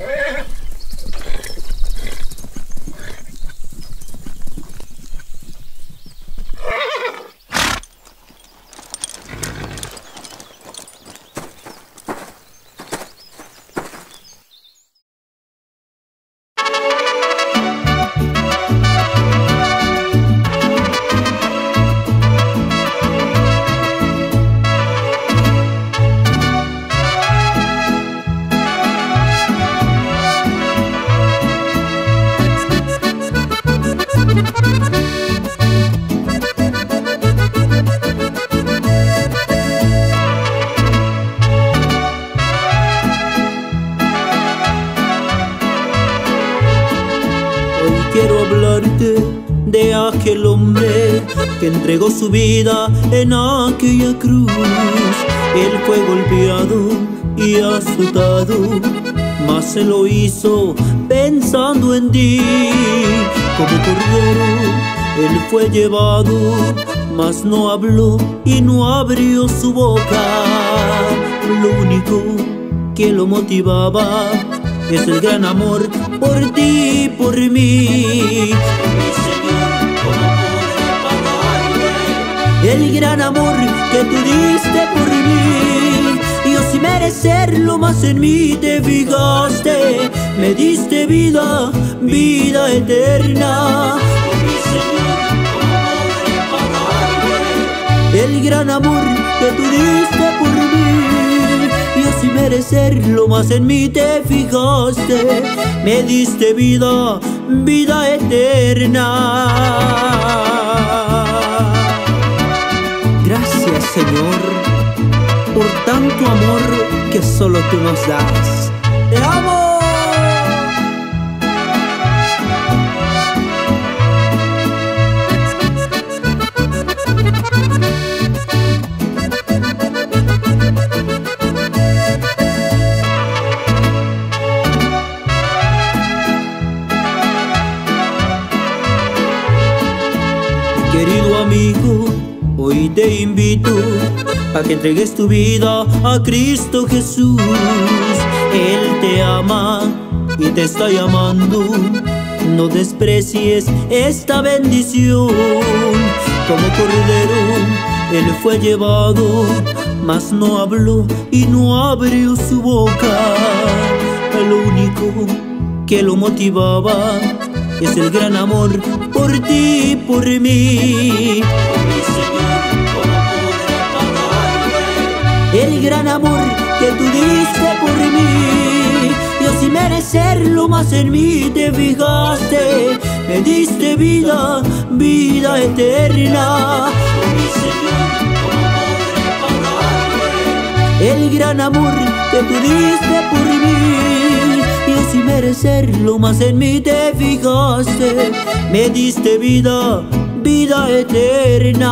Hey! Aquel hombre que entregó su vida en aquella cruz. Él fue golpeado y azotado, mas se lo hizo pensando en ti. Como cordero, él fue llevado, mas no habló y no abrió su boca. Lo único que lo motivaba es el gran amor por ti por mí. Mi Señor, ¿cómo podré pagarle el gran amor que tú diste por mí? Yo sin merecerlo más en mí te fijaste, me diste vida, vida eterna. Mi Señor, ¿cómo podré el gran amor que tú diste por mí? Merecerlo más en mí te fijaste, me diste vida, vida eterna. Gracias Señor por tanto amor que solo tú nos das. ¡Te amo! Hoy te invito a que entregues tu vida a Cristo Jesús. Él te ama y te está llamando. No desprecies esta bendición. Como cordero, Él fue llevado, mas no habló y no abrió su boca. Lo único que lo motivaba es el gran amor por ti y por mí. El gran amor que tú diste por mí? Yo sin merecerlo más en mí te fijaste, me diste vida, vida eterna. mi Señor, ¿cómo podré pagarle el gran amor que tú diste por mí? Yo sin merecerlo más en mí te fijaste, me diste vida, vida eterna.